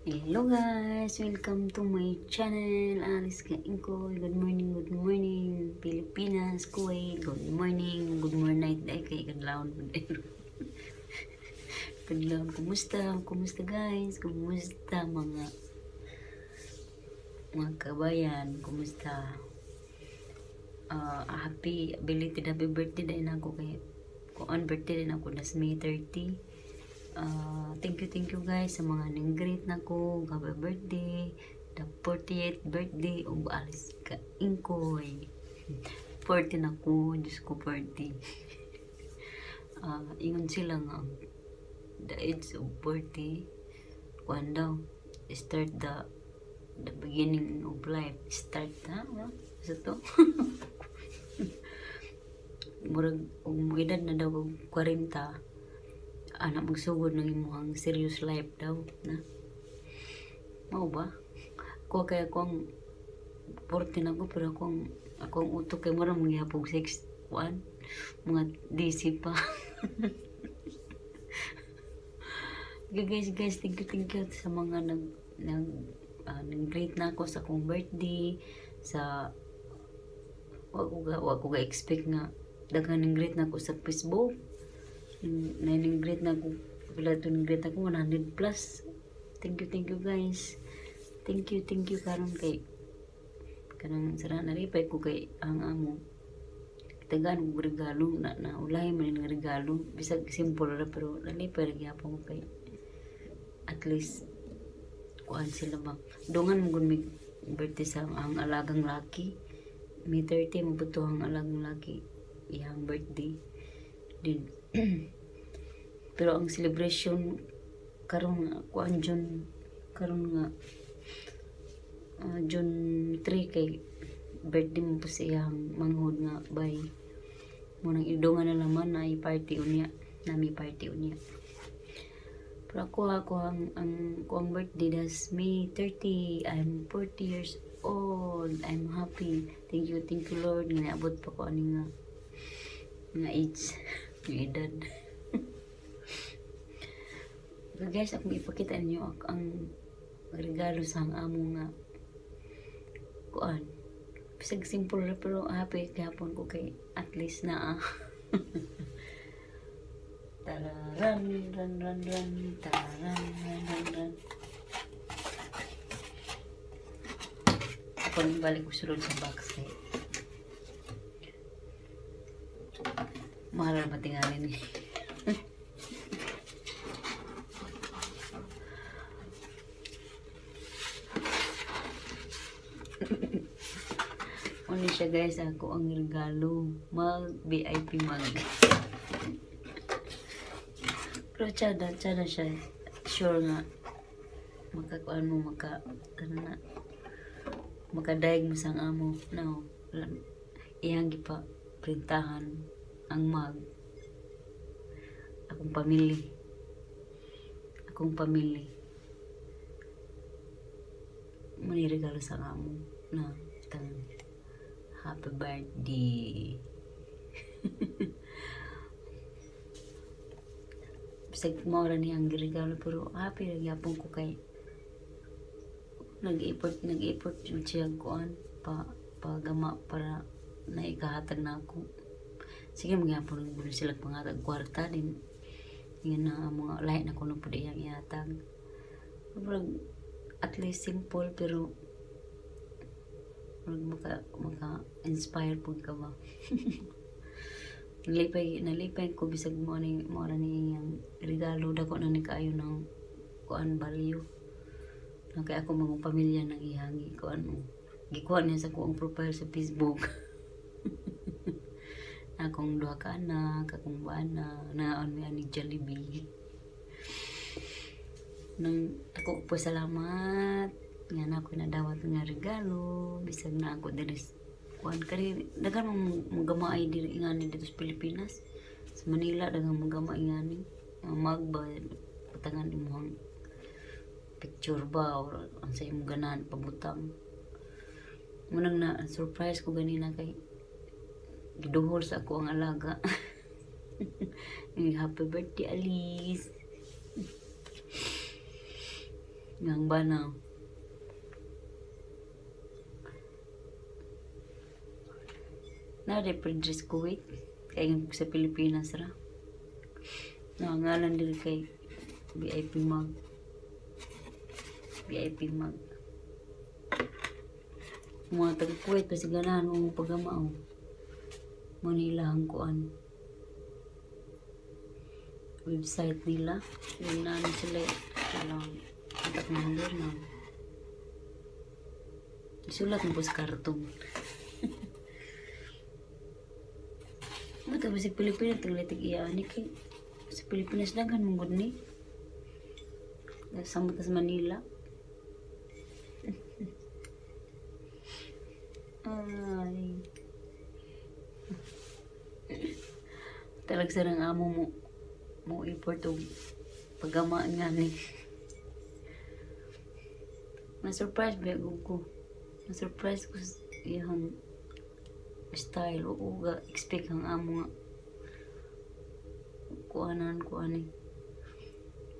Hello guys! Welcome to my channel. Alice Kaingko. Good morning, good morning. Pilipinas, Kuwait. Good morning, good morning night. Ay, kay dahil. kadlawon. Kumusta? Kumusta guys? Kumusta mga mga kabayan? Kumusta? Uh, happy, belated happy birthday na ako kay kung on birthday din ako nas May 30 uh, thank you thank you guys sa mga ning great na ko. Happy birthday. The 48th birthday of Alice ka Inkoy 40 na ko. Diyos ko 40 uh, ingon sila nga the age of 40 kuan daw start the the beginning of life. Start ha? Huh? sa to? Murag og edad na daw og 40 anak magsugod ng imuhang serious life daw na. Mao ba? Ko kay akong 40 na ko pero akong akong utok kay mura mga hapog 6 1 mga DC pa. Okay guys guys thank you thank you sa mga nag nag uh, nag-greet na ako sa akong birthday sa wag ko ga wag ko ga expect nga daghan ng greet na ako sa Facebook na yung greet na ako pila ito ng greet ako 100 plus. Thank you thank you guys. Thank you thank you karon kay kanang sara naripay ko kay ang amo. Tagaan ko regalo na na ulay man yung regalo. Bisag simple ra pero nalipay ra gyapon ko kay at least kuan sila ba. Dungan mo gud may birthday sa ang alagang laki. May 30 mo buto ang alagang laki. Iyang birthday. Din pero ang celebration karon nga kuan June karon nga uh, June 3 kay birthday mo po sa iyang manghod nga bay. Mo nang idungan na naman na i-party unya nami party unya. Pero ako ako ang ang ko ang birthday das May 30 I'm 40 years old I'm happy. Thank you thank you Lord nga naabot pa ko ani nga nga age nga edad so guys akong ipakita ninyo ang regalo sa ang amo nga kuan. Bisag simple ra pero happy gapon ko kay at least na ah tararan ran ran ran tararan ran ran ran. Ako balik ko sulod sa box kay mahal na matinganin eh Ano siya guys, ako ang regalo. Mag VIP mag. Pero tsada, tsada siya. Sure nga. Makakuan mo, maka, ano na, makadaig mo sang amo. No, iyang gipa, printahan ang mag. Akong pamilya. Akong pamilya. Muni regalo sa amo. Na, tangan. Happy birthday. Bisag maura niya ang regalo pero happy lang yapon ko kay nag-effort nag-effort jud siya kuan pa pagama para na ikahatag na ako. Sige magyapon bulo sila pangatag kwarta din. Yan na mga lahi na kuno pud iyang ihatag. At least simple pero maka maka inspire pud ka ba? Nalipay nalipay ko bisag mo ni mo na ni yang regalo. Dako na ni kaayo ng kuan value. Na kay ako mga pamilya nang ihangi ko ano gikuha niya sa kuang profile sa Facebook akong duha ka anak akong bana na on mi ani Jollibee. Nang ako po salamat nga na ako nadawat nga regalo bisag na ako diri kuan kani dagan mong magamaay diri ingani dito sa Pilipinas. Sa Manila dagan magamaay ingani. Magba patangan imong picture ba or ang sa imong ganahan pabutang. Munang na surprise ko ganina kay giduhol sa ako ang alaga happy birthday Alice Ngang banaw. Na Prince Kuwait. Yung sa Pilipinas ra. Nangangalan din kay VIP Mag. VIP Mag. Mga taga Kuwait kasi ganahan mo Manila ang kuan. Website nila. Yung na ano sila. Silang contact number na. Isulat mo po sa karton. Mata ba sa Pilipinas tinglatig iyani kay sa Pilipinas daghan mong gud ni. Sa sa Manila. Ay. Talag sa nang amo mo. Mo import og pagama nga ni. Na-surprise ba ko? Na-surprise ko iyang style o uga. Expect ang amo nga. Kuanan kuanin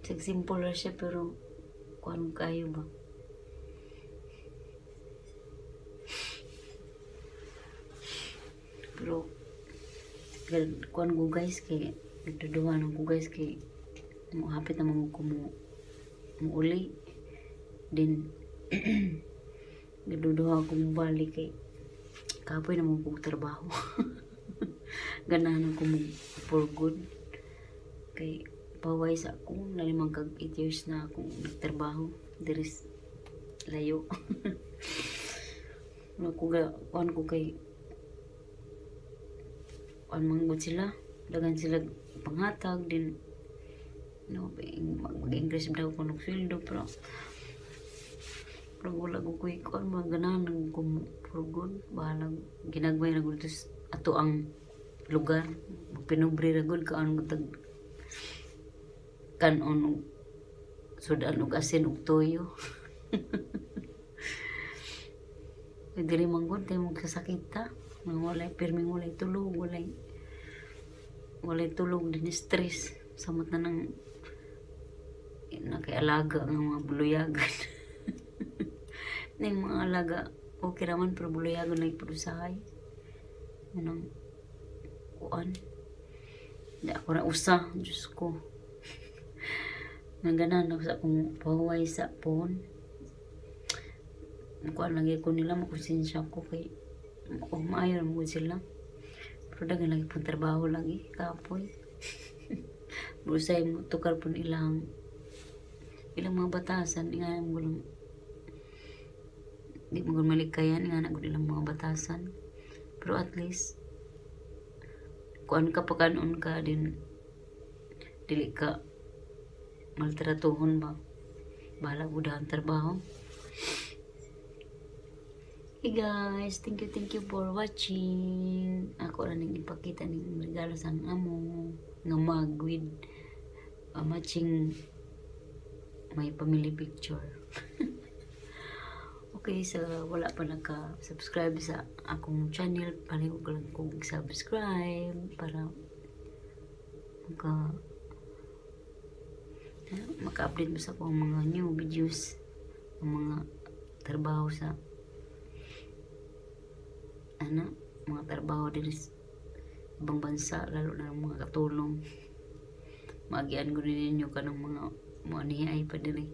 sig simple siya pero kuan kayo ba pero gal- kuan ko guys kay nagduduhan ko guys kay mo hapit na mga ko mo mo uli din nagduduha ko mo balik kay kapoy na mo kong trabaho. Ganahan ko mo for good. Kay paway sa ako nalimang kag 8 years na akong nagtrabaho. Diris layo. No ko ga kuan ko kay kuan manggod sila dagan sila panghatag din no mag-English daw ko ng sweldo pero pero wala ko kuy kuan mga ganahan ng kum for good bahala ginagmay na gud ato ang lugar. Pinubre ra gud kaan mo tag kanon sudan og asin og toyo. Kaya dili man gud kay mo kasakit ta nga walay pirming walay tulog walay walay din stress. Samot na nang nakialaga ng mga buluyagan. Ning mga alaga okay naman pero buluyagan na ipudusahay anong kuan. Di ako na usa Diyos ko. Naganan ako sa akong pahuway sa phone. Kuan lagi ko nila makonsensya ko kay kung maayo mo sila pero dagan lagi pong trabaho lagi kapoy busay mo tukar po ilang ilang mga batasan nga mo lang di mo malikayan nga na gud ilang mga batasan pero at least kuan ka pagkanon ka din dili ka maltratuhon ba bahala gud ang trabaho Hey guys, thank you, thank you for watching. Ako ra ning ipakita ning regalo sa amo nga mug with uh, matching my family picture. okay, so wala pa naka-subscribe sa akong channel, palihog lang kong subscribe para maka maka-update mo sa akong mga new videos ng mga trabaho sa ano, mga trabaho din sa ibang bansa, lalo na mga katulong. Magian ko din ninyo ka ng mga mga nihay pa diri.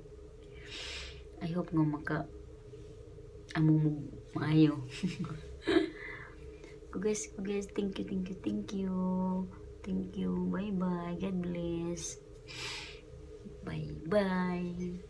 I hope nga maka amo mo maayo. guys, ko guys, thank you, thank you, thank you. Thank you. Bye bye. God bless. Bye bye.